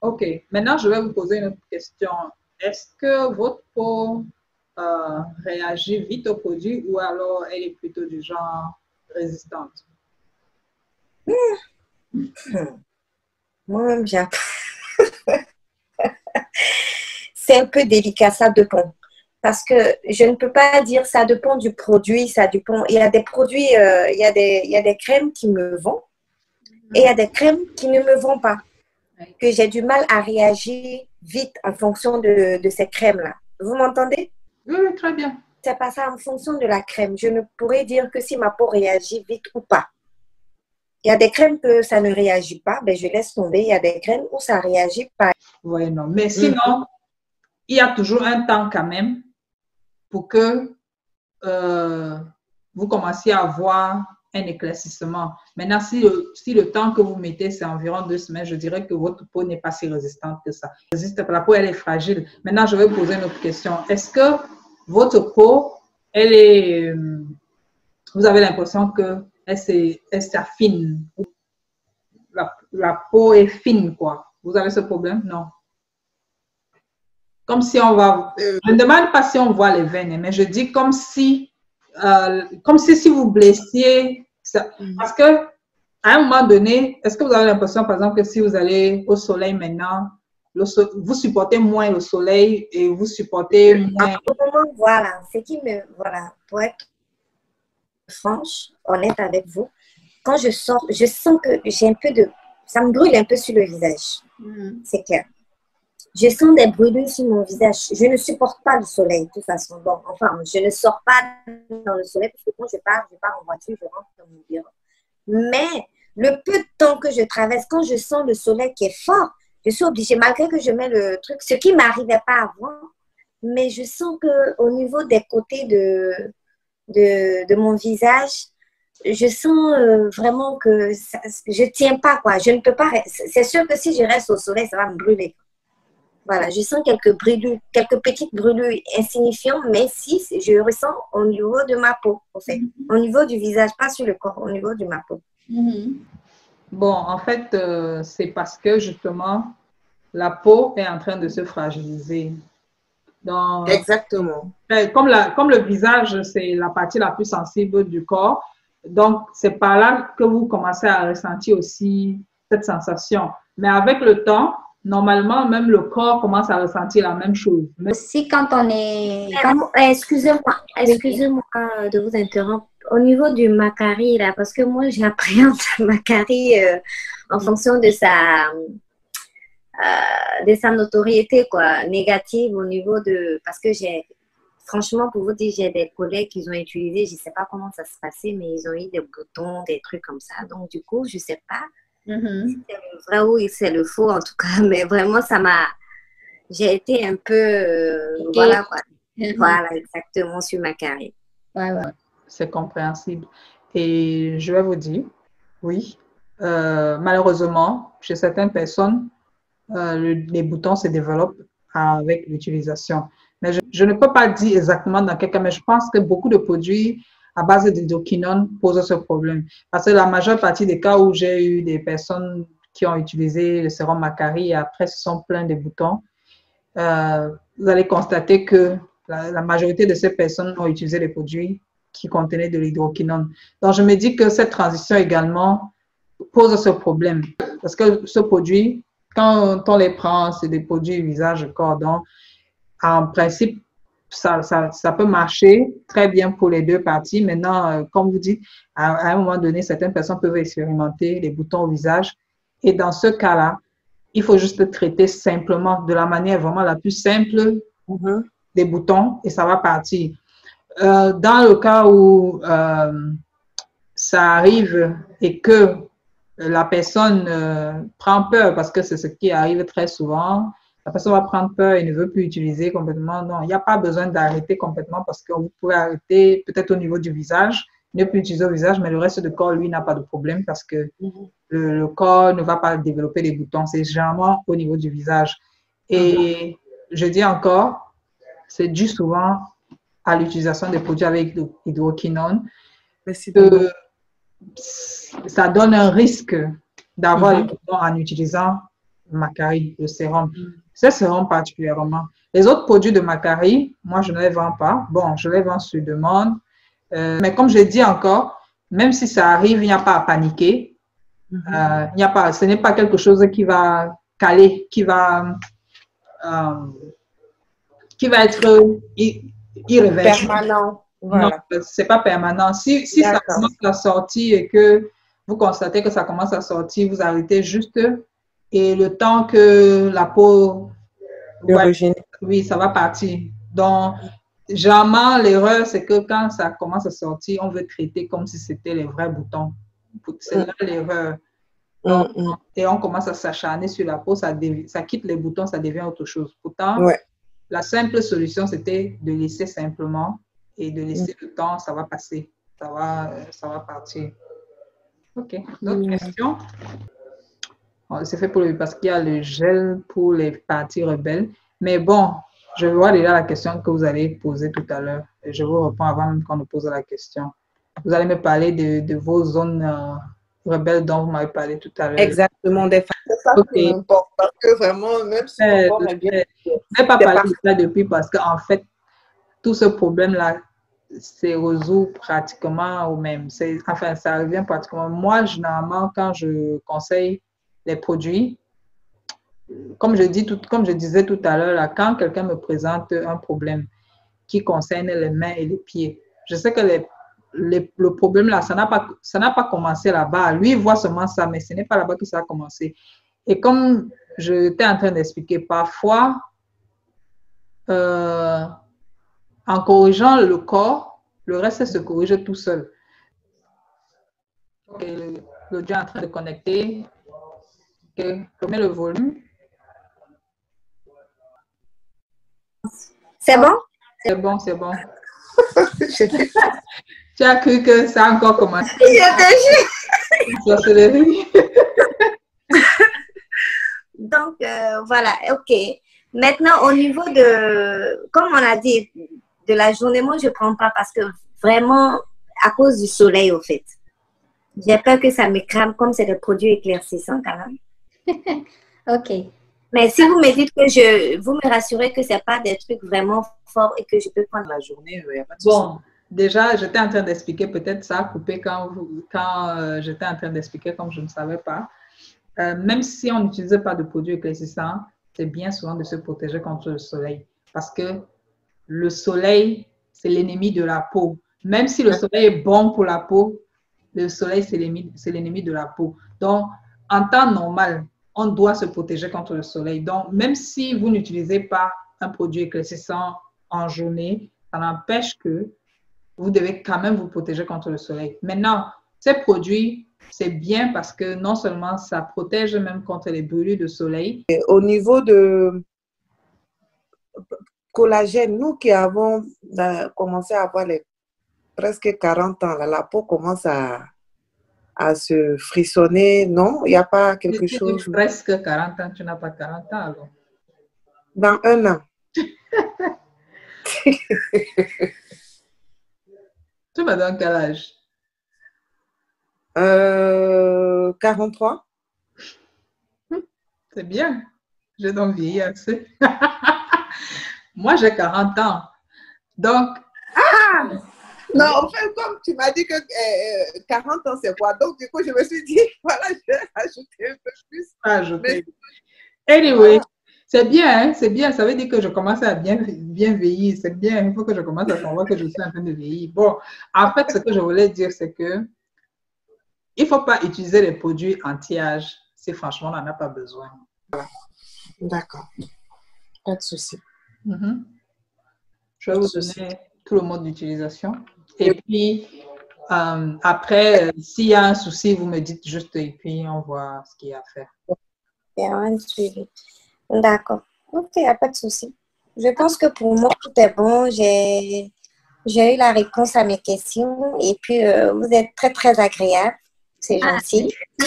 Ok, maintenant je vais vous poser une autre question. Est-ce que votre peau euh, réagit vite au produit ou alors elle est plutôt du genre résistante? Hmm. Moi-même, j'ai C'est un peu délicat, ça dépend. Parce que je ne peux pas dire ça dépend du produit, ça dépend. Il y a des produits, euh, il, y a des, il y a des crèmes qui me vont et il y a des crèmes qui ne me vont pas. Que j'ai du mal à réagir vite en fonction de, de ces crèmes-là. Vous m'entendez? Oui, très bien. C'est pas ça en fonction de la crème. Je ne pourrais dire que si ma peau réagit vite ou pas. Il y a des crèmes que ça ne réagit pas, ben je laisse tomber. Il y a des crèmes où ça réagit pas. Oui, non. Mais sinon, il y a toujours un temps quand même pour que euh, vous commenciez à avoir un éclaircissement. Maintenant, si le, temps que vous mettez, c'est environ deux semaines, je dirais que votre peau n'est pas si résistante que ça. La peau, elle est fragile. Maintenant, je vais poser une autre question. Est-ce que votre peau, elle est... Euh, vous avez l'impression que elle s'affine? La, la peau est fine, quoi. Vous avez ce problème? Non. Comme si on va. Je ne demande pas si on voit les veines, mais je dis comme si, euh, comme si, si vous blessiez. Mm. parce que à un moment donné, est-ce que vous avez l'impression, par exemple, que si vous allez au soleil maintenant, vous supportez moins le soleil et vous supportez moins. Voilà, ce qui me. Voilà, pour être franche, honnête avec vous, quand je sors, je sens que j'ai un peu de... Ça me brûle un peu sur le visage. Mm. C'est clair. Je sens des brûlures sur mon visage. Je ne supporte pas le soleil, de toute façon. Bon, enfin, je ne sors pas dans le soleil parce que quand je pars, je pars en voiture, je rentre dans mon bureau. Mais le peu de temps que je traverse, quand je sens le soleil qui est fort, je suis obligée, malgré que je mets le truc, ce qui m'arrivait pas avant, mais je sens qu'au niveau des côtés de, de, mon visage, je sens euh, vraiment que je ne tiens pas, quoi. Je ne peux pas. C'est sûr que si je reste au soleil, ça va me brûler. Voilà, je sens quelques brûlures, quelques petites brûlures insignifiantes, mais si je ressens au niveau de ma peau, en fait. Mm-hmm. Au niveau du visage, pas sur le corps, au niveau de ma peau. Mm-hmm. Bon, en fait, euh, c'est parce que justement, la peau est en train de se fragiliser. Exactement. Comme, la, comme le visage, c'est la partie la plus sensible du corps, donc c'est par là que vous commencez à ressentir aussi cette sensation. Mais avec le temps, normalement, même le corps commence à ressentir la même chose. Aussi, quand on est... Excusez-moi, excusez-moi de vous interrompre. Au niveau du macari, là, parce que moi, j'appréhende le macari euh, en fonction de sa euh, de sa notoriété quoi, négative au niveau de... Parce que j'ai, franchement, pour vous dire, j'ai des collègues qui ont utilisé, je ne sais pas comment ça se passait, mais ils ont eu des boutons, des trucs comme ça. Donc, du coup, je ne sais pas si c'est le vrai ou c'est le faux, en tout cas. Mais vraiment, ça m'a... J'ai été un peu... Euh, voilà, quoi. Mm-hmm. Voilà, exactement, sur ma carrière. Ouais, ouais. C'est compréhensible. Et je vais vous dire, oui, euh, malheureusement, chez certaines personnes, euh, les boutons se développent avec l'utilisation. Mais je, ne peux pas dire exactement dans quel cas, mais je pense que beaucoup de produits à base d'hydroquinone posent ce problème. Parce que la majeure partie des cas où j'ai eu des personnes qui ont utilisé le sérum Macari et après se sont pleins de boutons, euh, vous allez constater que la, la, majorité de ces personnes ont utilisé les produits qui contenaient de l'hydroquinone. Donc, je me dis que cette transition également pose ce problème. Parce que ce produit quand on les prend, c'est des produits visage cordon. En principe, ça, ça, ça, peut marcher très bien pour les deux parties. Maintenant, euh, comme vous dites, à, un moment donné, certaines personnes peuvent expérimenter les boutons au visage. Et dans ce cas-là, il faut juste traiter simplement, de la manière vraiment la plus simple, mm-hmm. des boutons et ça va partir. Euh, dans le cas où euh, ça arrive et que la personne euh, prend peur parce que c'est ce qui arrive très souvent. La personne va prendre peur et ne veut plus utiliser complètement. Non, il n'y a pas besoin d'arrêter complètement parce que vous pouvez arrêter peut-être au niveau du visage, ne plus utiliser au visage, mais le reste du corps, lui, n'a pas de problème parce que mhm. le, corps ne va pas développer des boutons. C'est généralement au niveau du visage. Et je dis encore, c'est dû souvent à l'utilisation des produits avec hydroquinone. Ça donne un risque d'avoir mm-hmm. les boutons en utilisant Macari, le sérum. Ce sérum particulièrement. Les autres produits de Macari, moi, je ne les vends pas. Bon, je les vends sur demande. Euh, mais comme je dis encore, même si ça arrive, il n'y a pas à paniquer. Mhm. Euh, il n'y a pas, ce n'est pas quelque chose qui va caler, qui va, euh, qui va être irréversible. Permanent. Non, c'est pas permanent. Si, si ça commence à sortir et que vous constatez que ça commence à sortir, vous arrêtez juste et le temps que la peau... oui, ça va partir. Donc, généralement, l'erreur, c'est que quand ça commence à sortir, on veut traiter comme si c'était les vrais boutons. C'est là mm. l'erreur. Mm, mm. Et on commence à s'acharner sur la peau, ça, ça quitte les boutons, ça devient autre chose. Pourtant, la simple solution, c'était de laisser simplement et de laisser le temps, ça va passer, ça va, ça va partir. OK. D'autres questions? C'est fait pour le, parce qu'il y a le gel pour les parties rebelles. Mais bon, je vois déjà la question que vous allez poser tout à l'heure. Je vous réponds avant même qu'on nous pose la question. Vous allez me parler de, de vos zones euh, rebelles dont vous m'avez parlé tout à l'heure. Exactement, des femmes. C'est ça qui m'importe. Parce que vraiment, même si on est bien. Je n'ai pas parlé de ça depuis parce qu'en fait, tout ce problème-là, c'est résout pratiquement au même. Enfin, ça revient pratiquement. Moi, généralement, quand je conseille les produits, comme je, disais tout à l'heure, quand quelqu'un me présente un problème qui concerne les mains et les pieds, je sais que le problème là, ça n'a pas, commencé là-bas. Lui, il voit seulement ça, mais ce n'est pas là-bas que ça a commencé. Et comme je étais en train d'expliquer, parfois, euh, en corrigeant le corps, le reste se corrige tout seul. L'audio est en train de connecter. Okay. Je mets le volume. C'est bon? C'est bon, c'est bon. tu as cru que ça a encore commencé. Donc, euh, voilà, ok. Maintenant, au niveau de, comme on a dit, de la journée, moi, je ne prends pas parce que vraiment, à cause du soleil, au fait. J'ai peur que ça me crame comme c'est des produits éclaircissants quand même. ok. Mais si vous me dites que je, vous me rassurez que ce n'est pas des trucs vraiment forts et que je peux prendre la journée, il n'y a pas de Bon, déjà, j'étais en train d'expliquer, peut-être ça a coupé quand, quand euh, j'étais en train d'expliquer comme je ne savais pas. Euh, même si on n'utilise pas de produits éclaircissants, c'est bien souvent de se protéger contre le soleil. Parce que le soleil, c'est l'ennemi de la peau. Même si le soleil est bon pour la peau, le soleil, c'est l'ennemi de la peau. Donc, en temps normal, on doit se protéger contre le soleil. Donc, même si vous n'utilisez pas un produit éclaircissant en journée, ça n'empêche que vous devez quand même vous protéger contre le soleil. Maintenant, ces produits, c'est bien parce que non seulement ça protège même contre les brûlures de soleil. au niveau de collagène, nous qui avons commencé à avoir presque 40 ans, la peau commence à, à se frissonner. Non, il n'y a pas quelque chose? Presque 40 ans, tu n'as pas 40 ans alors. Dans un an. tu m'as dans quel âge? Euh, 43. C'est bien. J'ai donc vieilli assez. Moi, j'ai 40 ans. Donc. Ah! Non, en fait, comme tu m'as dit que 40 euh, ans, c'est quoi? Donc, du coup, je me suis dit, voilà, je vais ajouter un peu plus. Ajouter. Anyway, c'est bien, hein? c'est bien. Ça veut dire que je commence à bien, bien vieillir. C'est bien. Il faut que je commence à savoir que je suis en train de vieillir. Bon, en fait, ce que je voulais dire, c'est que il ne faut pas utiliser les produits anti-âge si franchement on n'en a pas besoin. D'accord. Pas de souci. Mm-hmm. Je vais vous donner tout le mode d'utilisation. Et puis, euh, après, euh, s'il y a un souci, vous me dites juste et puis on voit ce qu'il y a à faire. D'accord. Ok, il n'y a pas de souci. Je pense que pour moi, tout est bon. J'ai eu la réponse à mes questions et puis euh, vous êtes très, très agréable. C'est ah, gentil.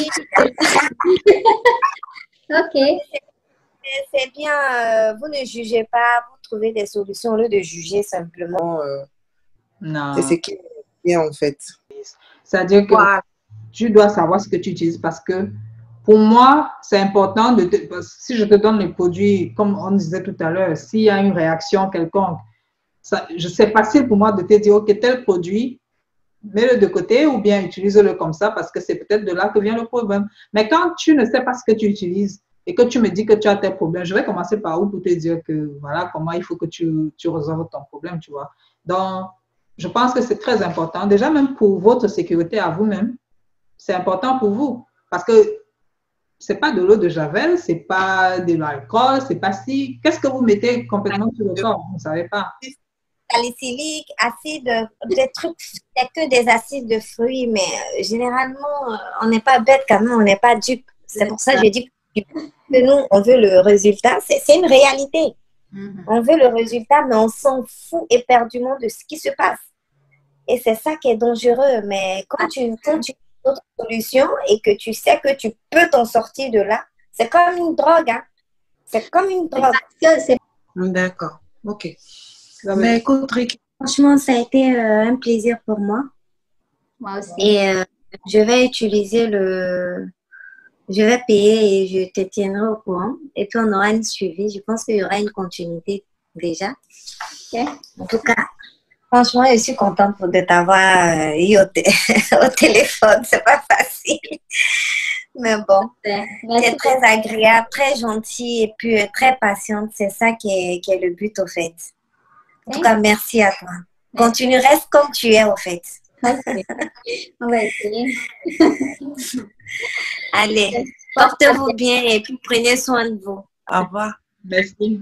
ok. C'est bien, vous ne jugez pas, trouver des solutions au lieu de juger simplement. Non. C'est ce qui est bien en fait. C'est-à-dire que tu dois savoir ce que tu utilises parce que pour moi, c'est important de si je te donne les produits, comme on disait tout à l'heure, s'il y a une réaction quelconque, c'est facile pour moi de te dire, OK, tel produit, mets-le de côté ou bien utilise-le comme ça parce que c'est peut-être de là que vient le problème. Mais quand tu ne sais pas ce que tu utilises et que tu me dis que tu as tes problèmes, je vais commencer par où pour te dire que voilà comment il faut que tu, tu résolves ton problème, tu vois. Donc, je pense que c'est très important, déjà même pour votre sécurité à vous-même, c'est important pour vous parce que c'est pas de l'eau de javel, c'est pas de l'alcool, c'est pas si. Qu'est-ce que vous mettez complètement sur le corps? Vous ne savez pas. Salicylique, acide, des trucs, il que des acides de fruits, mais euh, généralement, euh, on n'est pas bête quand même, on n'est pas dupe. C'est pour ça que j'ai dit que nous, on veut le résultat. C'est une réalité. Mm-hmm. On veut le résultat, mais on s'en fout éperdument de ce qui se passe. Et c'est ça qui est dangereux. Mais quand tu, quand tu d'autres solutions et que tu sais que tu peux t'en sortir de là, c'est comme une drogue. Hein? C'est comme une drogue. D'accord. OK. Mais écoute, Franchement, ça a été euh, un plaisir pour moi. Moi aussi. Et euh, je vais utiliser le. Je vais payer et je te tiendrai au courant. Et puis, on aura une suivi. Je pense qu'il y aura une continuité déjà. En tout cas, Franchement, je suis contente de t'avoir euh, eu au, téléphone. C'est pas facile. Mais bon, tu es très agréable, très gentil et puis euh, très patiente. C'est ça qui est, qui est, le but, au fait. En tout cas, merci à toi. Continue, reste comme tu es, au fait. On va essayer. Allez, portez-vous bien et puis prenez soin de vous. Au revoir. Merci.